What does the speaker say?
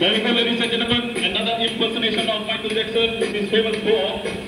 Ladies and gentlemen. Another impersonation of Michael Jackson. It is famous for.